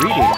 Greetings.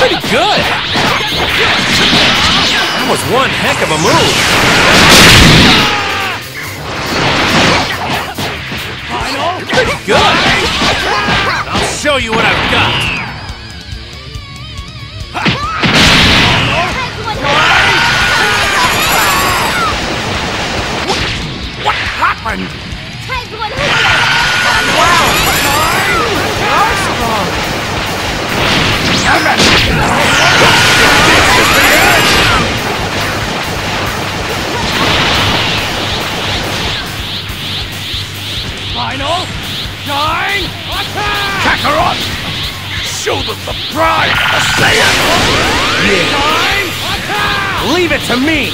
Pretty good! That was one heck of a move! Pretty good! I'll show you what I've got! Final Shine Attack! Kakarot! Show them the pride of Saiyan! Yeah! Shine Attack! Leave it to me!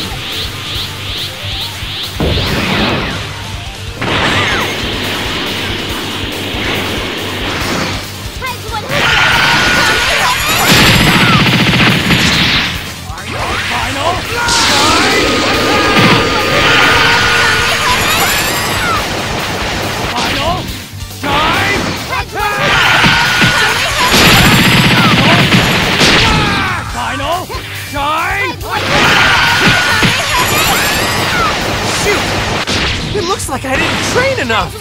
Like I didn't train enough!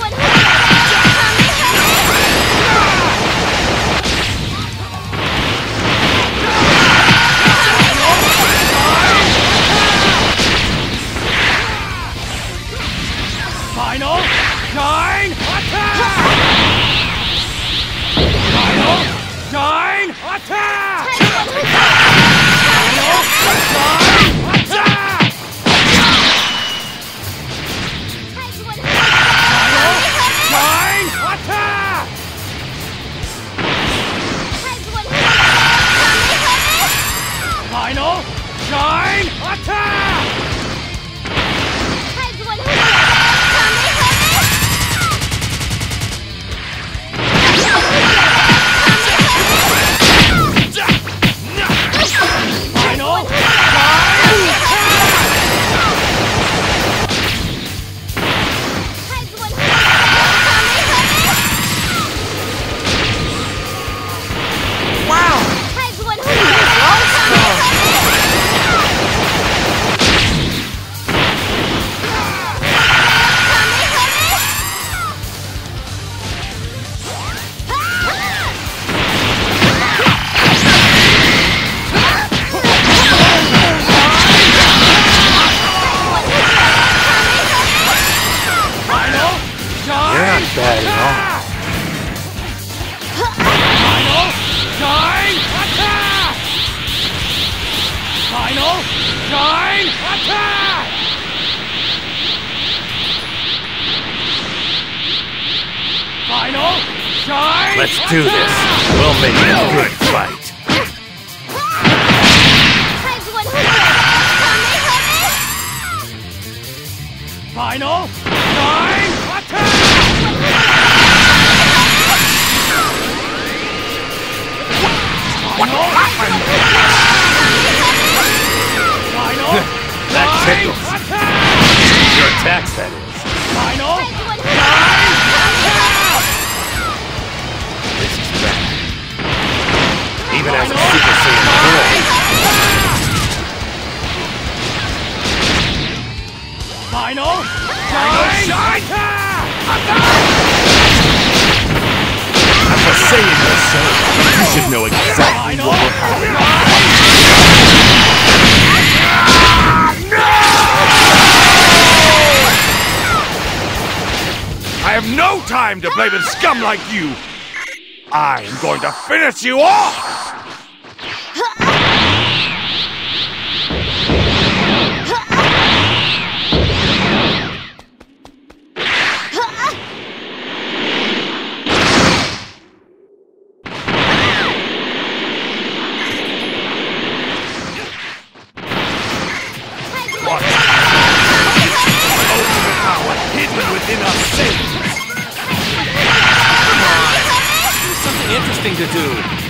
Final Shine Attack! Final Shine Attack! Bad at all. Final Shine Attack! Final Shine Attack! Final Shine Let's do this. We'll make it a good fight. Should know exactly what will happen. I have no time to play with scum like you! I am going to finish you off! To do.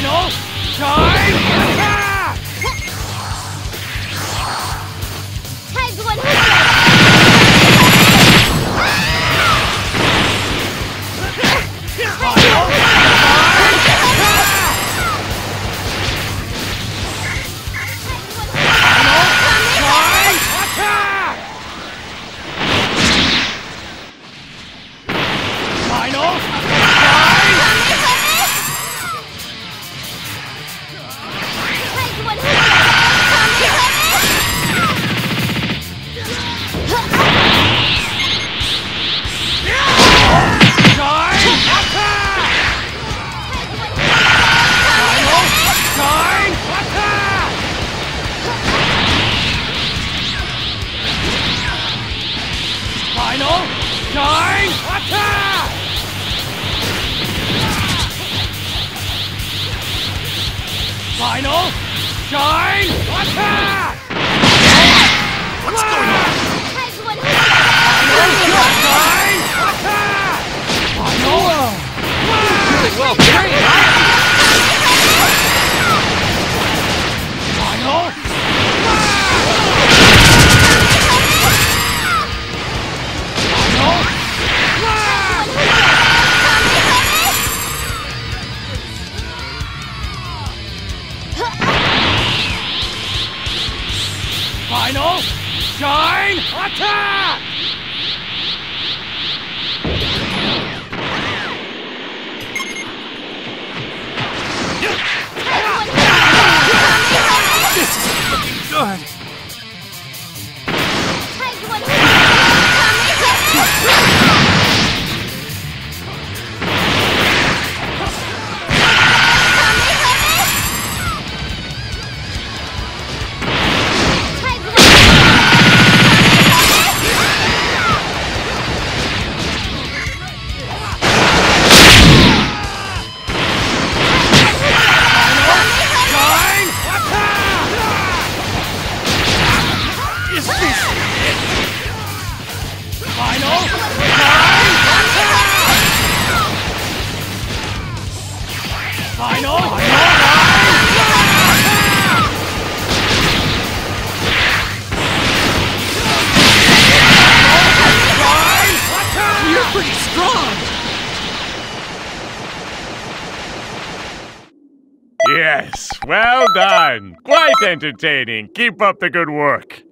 Final Shine Final Shine Attack! What's going on? Final Shine Attack! Final Well, trained, Final Shine Attack! Yes, well done. Quite entertaining. Keep up the good work.